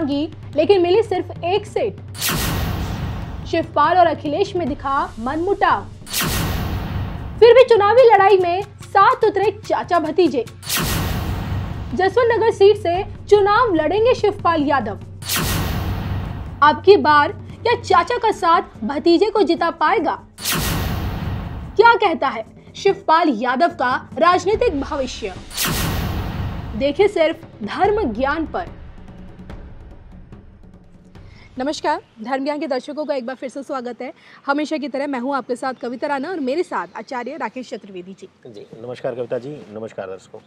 मांगी, लेकिन मिली सिर्फ़ एक सीट। शिवपाल और अखिलेश में दिखा मनमुटाव। फिर भी चुनावी लड़ाई में साथ उतरे चाचा भतीजे। जसवंत नगर सीट से चुनाव लड़ेंगे शिवपाल यादव। अब की बार क्या चाचा का साथ भतीजे को जिता पाएगा? क्या कहता है शिवपाल यादव का राजनीतिक भविष्य? देखिए सिर्फ़ धर्म ज्ञान पर। नमस्कार धर्म ज्ञान के दर्शकों का एक बार फिर से स्वागत है। हमेशा की तरह मैं हूँ आपके साथ कविता राणा और मेरे साथ आचार्य राकेश चतुर्वेदी जी। जी नमस्कार कविता जी नमस्कार दर्शकों।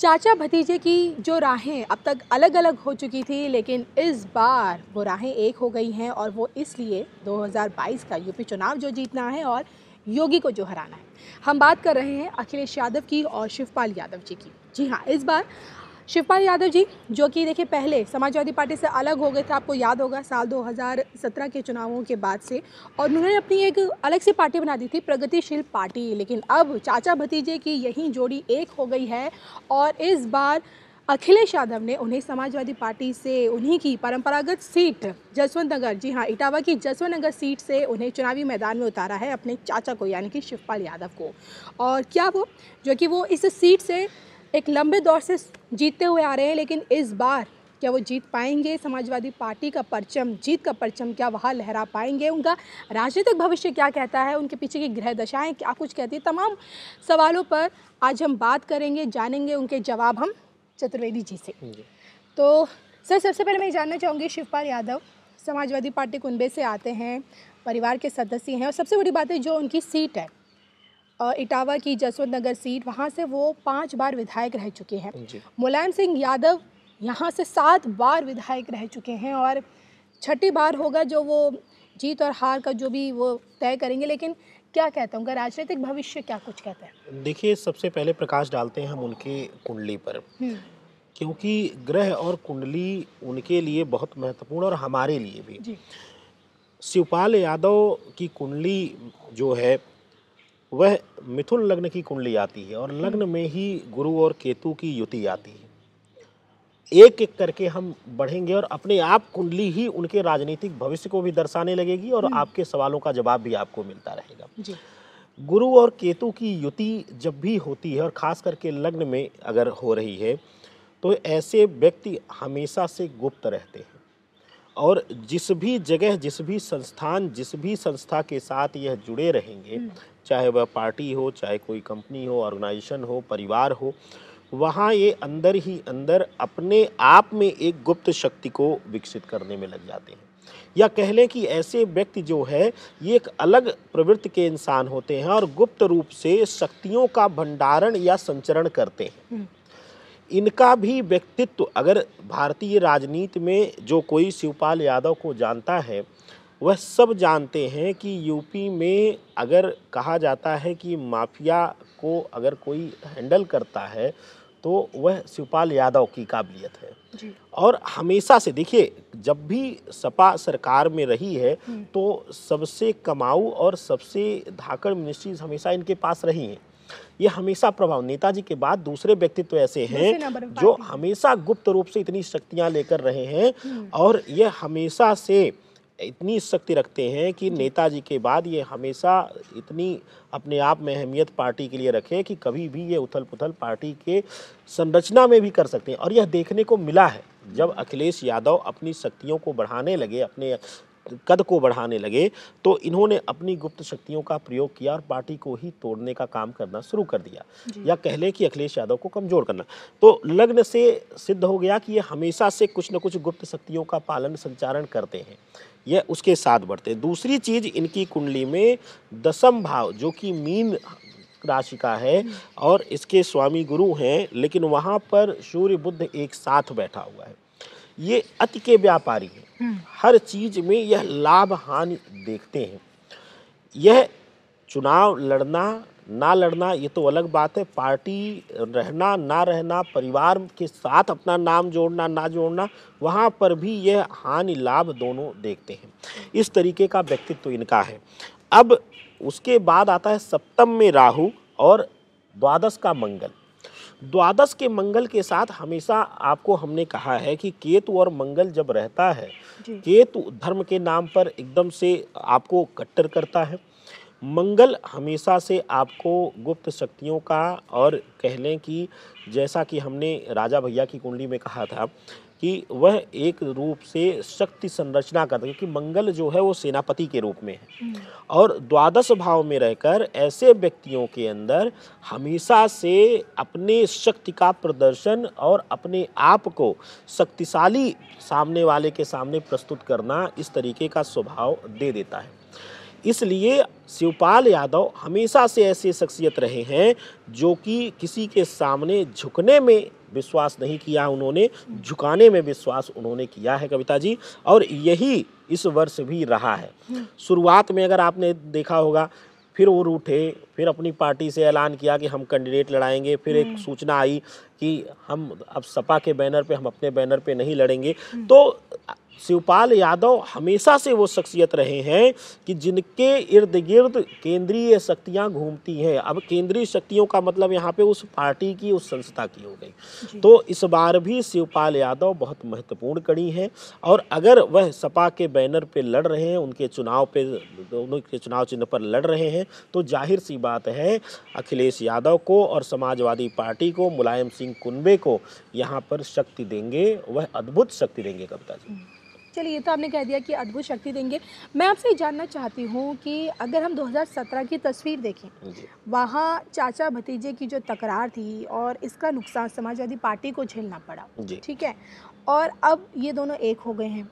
चाचा भतीजे की जो राहें अब तक अलग अलग हो चुकी थी लेकिन इस बार वो राहें एक हो गई हैं और वो इसलिए 2022 का यूपी चुनाव जो जीतना है और योगी को जो हराना है। हम बात कर रहे हैं अखिलेश यादव की और शिवपाल यादव जी की। जी हाँ इस बार शिवपाल यादव जी, जो कि देखिए पहले समाजवादी पार्टी से अलग हो गए थे, आपको याद होगा साल 2017 के चुनावों के बाद से, और उन्होंने अपनी एक अलग सी पार्टी बना दी थी, प्रगतिशील पार्टी। लेकिन अब चाचा भतीजे की यही जोड़ी एक हो गई है, और इस बार अखिलेश यादव ने उन्हें समाजवादी पार्टी से, उन्हीं की परंपरागत सीट, जसवंत नगर, जी हाँ इटावा की जसवंत नगर सीट से उन्हें चुनावी मैदान में उतारा है अपने चाचा को, यानी कि शिवपाल यादव को। और क्या वो, जो कि वो इस सीट से एक लंबे दौर से जीतते हुए आ रहे हैं लेकिन इस बार क्या वो जीत पाएँगे? समाजवादी पार्टी का परचम जीत का परचम क्या वहाँ लहरा पाएँगे? उनका राजनीतिक भविष्य क्या कहता है? उनके पीछे की ग्रह दशाएँ क्या कुछ कहती है? तमाम सवालों पर आज हम बात करेंगे जानेंगे उनके जवाब हम चतुर्वेदी जी से। तो सर सबसे पहले मैं जानना चाहूँगी शिवपाल यादव समाजवादी पार्टी कुनबे से आते हैं परिवार के सदस्य हैं और सबसे बड़ी बात है जो उनकी सीट है इटावा की जसवंत नगर सीट वहाँ से वो पाँच बार विधायक रह चुके हैं। मुलायम सिंह यादव यहाँ से सात बार विधायक रह चुके हैं और छठी बार होगा जो वो जीत और हार का जो भी वो तय करेंगे लेकिन क्या कहता हूँ राजनीतिक भविष्य क्या कुछ कहता है? देखिए सबसे पहले प्रकाश डालते हैं हम उनके कुंडली पर। हम्म। क्योंकि ग्रह और कुंडली उनके लिए बहुत महत्वपूर्ण और हमारे लिए भी। शिवपाल यादव की कुंडली जो है वह मिथुन लग्न की कुंडली आती है और लग्न में ही गुरु और केतु की युति आती है एक एक करके हम बढ़ेंगे और अपने आप कुंडली ही उनके राजनीतिक भविष्य को भी दर्शाने लगेगी और हम्म। आपके सवालों का जवाब भी आपको मिलता रहेगा जी। गुरु और केतु की युति जब भी होती है और खास करके लग्न में अगर हो रही है तो ऐसे व्यक्ति हमेशा से गुप्त रहते हैं और जिस भी जगह जिस भी संस्थान जिस भी संस्था के साथ यह जुड़े रहेंगे हम्म। चाहे वह पार्टी हो चाहे कोई कंपनी हो ऑर्गेनाइजेशन हो परिवार हो वहाँ ये अंदर ही अंदर अपने आप में एक गुप्त शक्ति को विकसित करने में लग जाते हैं या कह लें कि ऐसे व्यक्ति जो है ये एक अलग प्रवृत्ति के इंसान होते हैं और गुप्त रूप से शक्तियों का भंडारण या संचरण करते हैं हम्म। इनका भी व्यक्तित्व अगर भारतीय राजनीति में जो कोई शिवपाल यादव को जानता है वह सब जानते हैं कि यूपी में अगर कहा जाता है कि माफिया को अगर कोई हैंडल करता है तो वह शिवपाल यादव की काबिलियत है जी। और हमेशा से देखिए जब भी सपा सरकार में रही है हम्म। तो सबसे कमाऊ और सबसे धाकड़ मिनिस्ट्रीज हमेशा इनके पास रही हैं ये हमेशा प्रभाव। नेताजी के बाद दूसरे व्यक्तित्व ऐसे हैं जो हमेशा गुप्त रूप से इतनी शक्तियाँ लेकर रहे हैं हम्म। और ये हमेशा से इतनी शक्ति रखते हैं कि नेताजी के बाद ये हमेशा इतनी अपने आप में अहमियत पार्टी के लिए रखे कि कभी भी ये उथल पुथल पार्टी के संरचना में भी कर सकते हैं। और यह देखने को मिला है जब अखिलेश यादव अपनी शक्तियों को बढ़ाने लगे अपने कद को बढ़ाने लगे तो इन्होंने अपनी गुप्त शक्तियों का प्रयोग किया और पार्टी को ही तोड़ने का काम करना शुरू कर दिया या कह लें कि अखिलेश यादव को कमज़ोर करना। तो लग्न से सिद्ध हो गया कि ये हमेशा से कुछ न कुछ गुप्त शक्तियों का पालन संचारण करते हैं यह उसके साथ बढ़ते दूसरी चीज़ इनकी कुंडली में दसम भाव जो कि मीन राशि का है और इसके स्वामी गुरु हैं लेकिन वहाँ पर सूर्य बुद्ध एक साथ बैठा हुआ है। ये अति के व्यापारी हैं। हम्म। हर चीज़ में यह लाभ हानि देखते हैं। यह चुनाव लड़ना ना लड़ना ये तो अलग बात है। पार्टी रहना ना रहना परिवार के साथ अपना नाम जोड़ना ना जोड़ना वहाँ पर भी यह हानि लाभ दोनों देखते हैं। इस तरीके का व्यक्तित्व तो इनका है। अब उसके बाद आता है सप्तम में राहु और द्वादश का मंगल। द्वादश के मंगल के साथ हमेशा आपको हमने कहा है कि केतु और मंगल जब रहता है केतु धर्म के नाम पर एकदम से आपको कट्टर करता है। मंगल हमेशा से आपको गुप्त शक्तियों का और कह लें कि जैसा कि हमने राजा भैया की कुंडली में कहा था कि वह एक रूप से शक्ति संरचना करता है क्योंकि मंगल जो है वो सेनापति के रूप में है हम्म। और द्वादश भाव में रहकर ऐसे व्यक्तियों के अंदर हमेशा से अपने शक्ति का प्रदर्शन और अपने आप को शक्तिशाली सामने वाले के सामने प्रस्तुत करना इस तरीके का स्वभाव दे देता है इसलिए शिवपाल यादव हमेशा से ऐसे शख्सियत रहे हैं जो कि किसी के सामने झुकने में विश्वास नहीं किया उन्होंने झुकाने में विश्वास उन्होंने किया है कविता जी और यही इस वर्ष भी रहा है। शुरुआत में अगर आपने देखा होगा फिर वो रूठे फिर अपनी पार्टी से ऐलान किया कि हम कैंडिडेट लड़ाएँगे फिर एक सूचना आई कि हम अब सपा के बैनर पे हम अपने बैनर पे नहीं लड़ेंगे। तो शिवपाल यादव हमेशा से वो शख्सियत रहे हैं कि जिनके इर्द गिर्द केंद्रीय शक्तियाँ घूमती हैं। अब केंद्रीय शक्तियों का मतलब यहाँ पे उस पार्टी की उस संस्था की हो गई। तो इस बार भी शिवपाल यादव बहुत महत्वपूर्ण कड़ी हैं और अगर वह सपा के बैनर पे लड़ रहे हैं उनके चुनाव पे उनके चुनाव चिन्ह पर लड़ रहे हैं तो ज़ाहिर सी बात है अखिलेश यादव को और समाजवादी पार्टी को मुलायम सिंह कुनबे को यहाँ पर शक्ति देंगे वह अद्भुत शक्ति देंगे कविता जी। चलिए ये तो आपने कह दिया कि अद्भुत शक्ति देंगे। मैं आपसे ये जानना चाहती हूँ कि अगर हम 2017 की तस्वीर देखें वहाँ चाचा भतीजे की जो तकरार थी और इसका नुकसान समाजवादी पार्टी को झेलना पड़ा ठीक है? और अब ये दोनों एक हो गए हैं।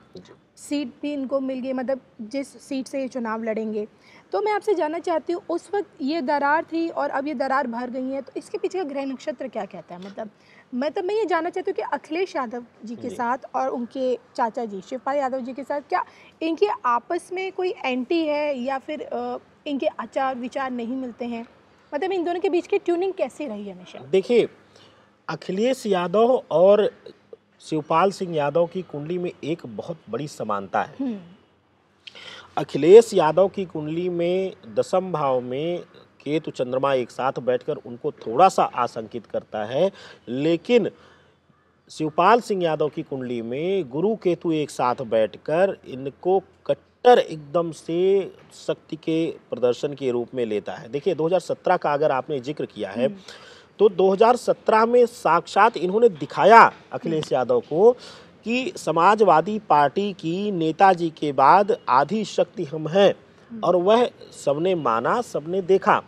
सीट भी इनको मिल गई मतलब जिस सीट से ये चुनाव लड़ेंगे तो मैं आपसे जानना चाहती हूँ उस वक्त ये दरार थी और अब ये दरार भर गई है तो इसके पीछे का ग्रह नक्षत्र क्या कहता है? मतलब मैं तो मैं ये जानना चाहती हूँ कि अखिलेश यादव जी के साथ और उनके चाचा जी शिवपाल यादव जी के साथ क्या इनके आपस में कोई एंटी है या फिर इनके आचार विचार नहीं मिलते हैं? मतलब इन दोनों के बीच की ट्यूनिंग कैसी रही है हमेशा? देखिए अखिलेश यादव और शिवपाल सिंह यादव की कुंडली में एक बहुत बड़ी समानता है। हम्म। अखिलेश यादव की कुंडली में दसम भाव में केतु चंद्रमा एक साथ बैठकर उनको थोड़ा सा आशंकित करता है। लेकिन शिवपाल सिंह यादव की कुंडली में गुरु केतु एक साथ बैठकर इनको कट्टर एकदम से शक्ति के प्रदर्शन के रूप में लेता है। देखिए 2017 का अगर आपने ज़िक्र किया है हम्म। तो 2017 में साक्षात इन्होंने दिखाया अखिलेश यादव को कि समाजवादी पार्टी की नेताजी के बाद आधी शक्ति हम हैं। और वह सबने माना सबने देखा।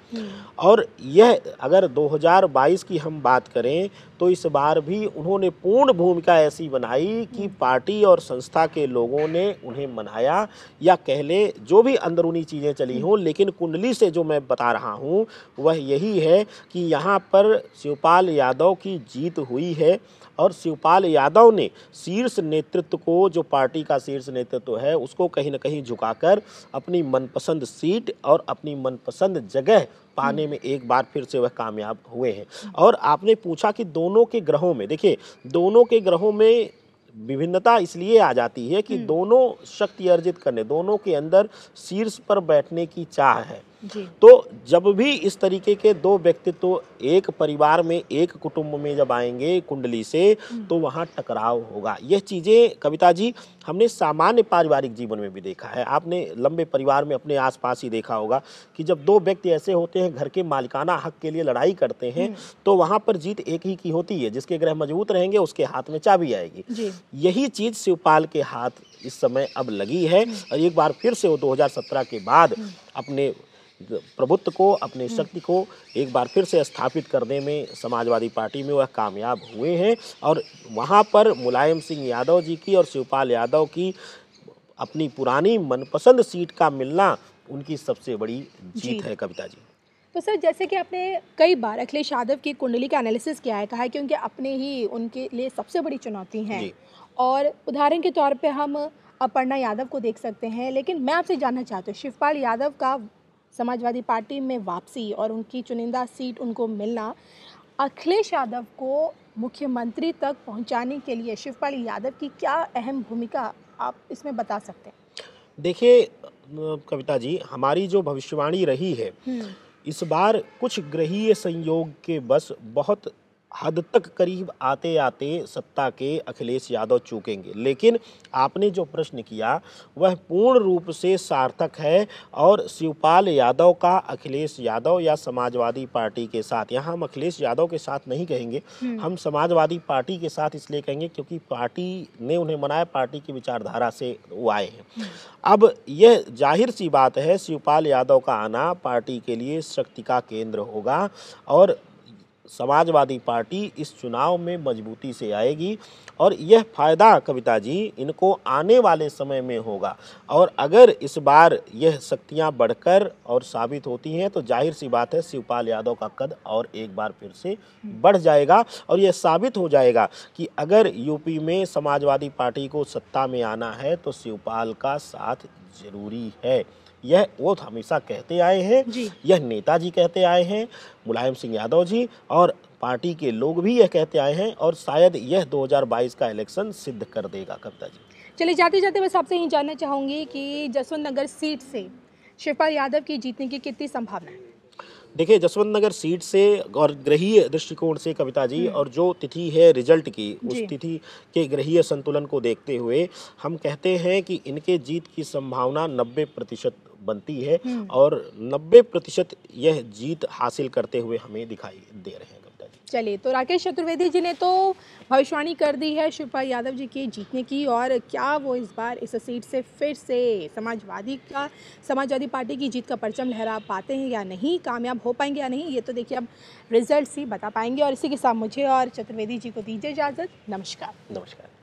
और यह अगर 2022 की हम बात करें तो इस बार भी उन्होंने पूर्ण भूमिका ऐसी बनाई कि पार्टी और संस्था के लोगों ने उन्हें मनाया या कह ले, जो भी अंदरूनी चीज़ें चली हों, लेकिन कुंडली से जो मैं बता रहा हूँ, वह यही है कि यहाँ पर शिवपाल यादव की जीत हुई है और शिवपाल यादव ने शीर्ष नेतृत्व को, जो पार्टी का शीर्ष नेतृत्व है, उसको कहीं ना कहीं झुकाकर अपनी मनपसंद सीट और अपनी मनपसंद जगह पाने में एक बार फिर से वह कामयाब हुए हैं और आपने पूछा कि दोनों के ग्रहों में देखिए दोनों के ग्रहों में विभिन्नता इसलिए आ जाती है कि हम्म। दोनों शक्ति अर्जित करने दोनों के अंदर शीर्ष पर बैठने की चाह है तो जब भी इस तरीके के दो व्यक्तित्व एक परिवार में एक कुटुंब में जब आएँगे कुंडली से हम्म। तो वहाँ टकराव होगा यह चीज़ें कविता जी हमने सामान्य पारिवारिक जीवन में भी देखा है आपने लंबे परिवार में अपने आसपास ही देखा होगा कि जब दो व्यक्ति ऐसे होते हैं घर के मालिकाना हक के लिए लड़ाई करते हैं हम्म। तो वहाँ पर जीत एक ही की होती है जिसके ग्रह मज़बूत रहेंगे उसके हाथ में चाबी आएगी यही चीज़ शिवपाल के हाथ इस समय अब लगी है हम्म। और एक बार फिर से वो 2017 के बाद अपने प्रभुत्व को अपनी। शक्ति को एक बार फिर से स्थापित करने में समाजवादी पार्टी में वह कामयाब हुए हैं और वहाँ पर मुलायम सिंह यादव जी की और शिवपाल यादव की अपनी पुरानी मनपसंद सीट का मिलना उनकी सबसे बड़ी जीत है कविता जी तो सर जैसे कि आपने कई बार अखिलेश यादव की कुंडली का एनालिसिस किया है कहा है कि उनके अपने ही उनके लिए सबसे बड़ी चुनौती है। और उदाहरण के तौर पे हम अपर्णा यादव को देख सकते हैं लेकिन मैं आपसे जानना चाहती हूँ शिवपाल यादव का समाजवादी पार्टी में वापसी और उनकी चुनिंदा सीट उनको मिलना अखिलेश यादव को मुख्यमंत्री तक पहुँचाने के लिए शिवपाल यादव की क्या अहम भूमिका आप इसमें बता सकते हैं देखिए कविता जी हमारी जो भविष्यवाणी रही है हम्म। इस बार कुछ ग्रहीय संयोग के बस बहुत हद तक करीब आते आते सत्ता के अखिलेश यादव चूकेंगे लेकिन आपने जो प्रश्न किया वह पूर्ण रूप से सार्थक है और शिवपाल यादव का अखिलेश यादव या समाजवादी पार्टी के साथ यहाँ हम अखिलेश यादव के साथ नहीं कहेंगे हम्म। हम समाजवादी पार्टी के साथ इसलिए कहेंगे क्योंकि पार्टी ने उन्हें मनाया पार्टी की विचारधारा से वो आए हैं हम्म। अब यह ज़ाहिर सी बात है शिवपाल यादव का आना पार्टी के लिए शक्ति का केंद्र होगा और समाजवादी पार्टी इस चुनाव में मजबूती से आएगी और यह फ़ायदा कविता जी, इनको आने वाले समय में होगा। और अगर इस बार यह शक्तियाँ बढ़कर और साबित होती हैं तो ज़ाहिर सी बात है शिवपाल यादव का कद और एक बार फिर से बढ़ जाएगा और यह साबित हो जाएगा कि अगर यूपी में समाजवादी पार्टी को सत्ता में आना है तो शिवपाल का साथ ज़रूरी है। यह वो हमेशा कहते आए हैं। यह नेताजी कहते आए हैं मुलायम सिंह यादव जी और पार्टी के लोग भी यह कहते आए हैं और शायद यह 2022 का इलेक्शन सिद्ध कर देगा कविता जी। चलिए जाते जाते मैं सबसे यही जानना चाहूँगी कि जसवंत नगर सीट से शिवपाल यादव की जीतने की कितनी संभावना है? देखिए जसवंत नगर सीट से और ग्रहीय दृष्टिकोण से कविता जी हम्म। और जो तिथि है रिज़ल्ट की उस तिथि के ग्रहीय संतुलन को देखते हुए हम कहते हैं कि इनके जीत की संभावना 90 प्रतिशत बनती है हम्म। और 90 प्रतिशत यह जीत हासिल करते हुए हमें दिखाई दे रहे हैं चलिए तो राकेश चतुर्वेदी जी ने तो भविष्यवाणी कर दी है शिवपाल यादव जी के जीतने की, और क्या वो इस बार इस सीट से फिर से समाजवादी का, समाजवादी पार्टी की जीत का परचम लहरा पाते हैं या नहीं, कामयाब हो पाएँगे या नहीं, ये तो देखिए अब रिज़ल्ट ही बता पाएँगे। और इसी के साथ मुझे और चतुर्वेदी जी को दीजिए इजाज़त। नमस्कार। नमस्कार।